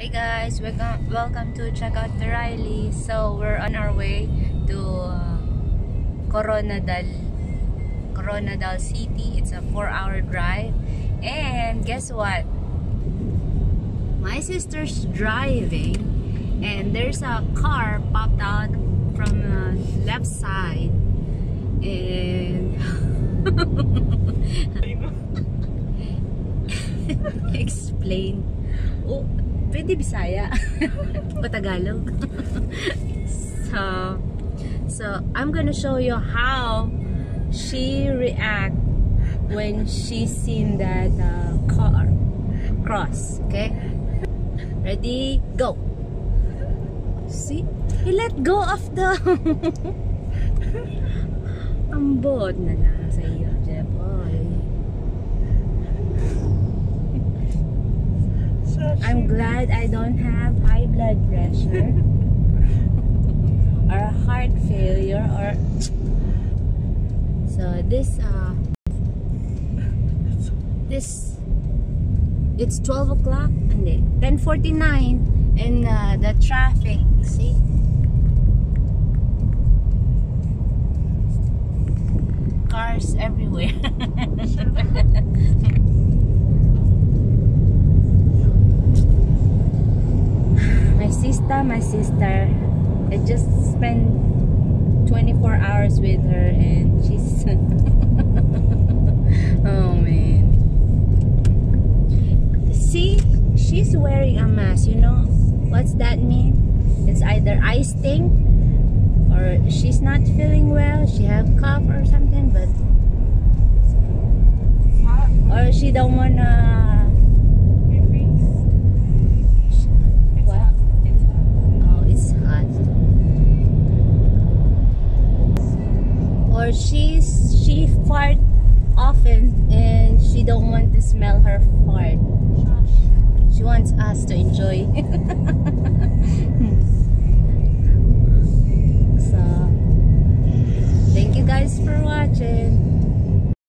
Hey guys, welcome welcome to check out the Riley. So we're on our way to uh, Coronadal, Coronadal City. It's a four-hour drive, and guess what? My sister's driving, and there's a car popped out from the left side, and explain. Oh, pwede Bisaya. o Tagalog. so, so, I'm gonna show you how she react when she seen that uh, car cross. Okay? Ready? Go! See? He let go of the... Ang bod na lang sa iyo. I'm glad I don't have high blood pressure or heart failure or so this uh this it's 12 o'clock and 10:49 and uh, the traffic see? Cars everywhere my sister, my sister. I just spent 24 hours with her and she's oh man. See, she's wearing a mask, you know? What's that mean? It's either I sting or she's not feeling well, she have cough or something, but or she don't wanna what? Oh, it's hot. Or she's she fart often and she don't want to smell her fart. She wants us to enjoy.